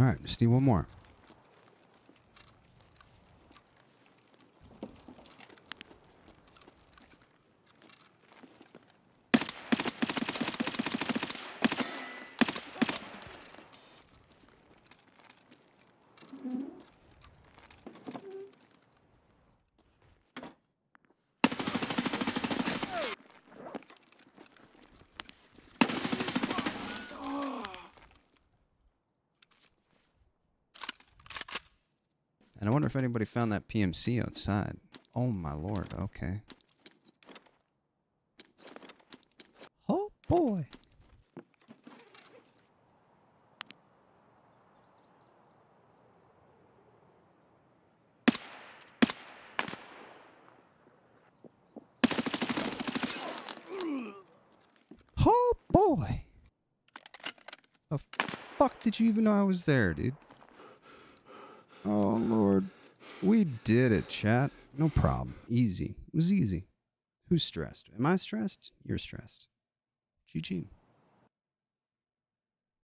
All right, just need one more. And I wonder if anybody found that PMC outside. Oh my lord, okay. Oh boy. Oh boy. The fuck did you even know I was there, dude? Oh lord. We did it, chat. No problem. Easy. It was easy. Who's stressed? Am I stressed? You're stressed. GG.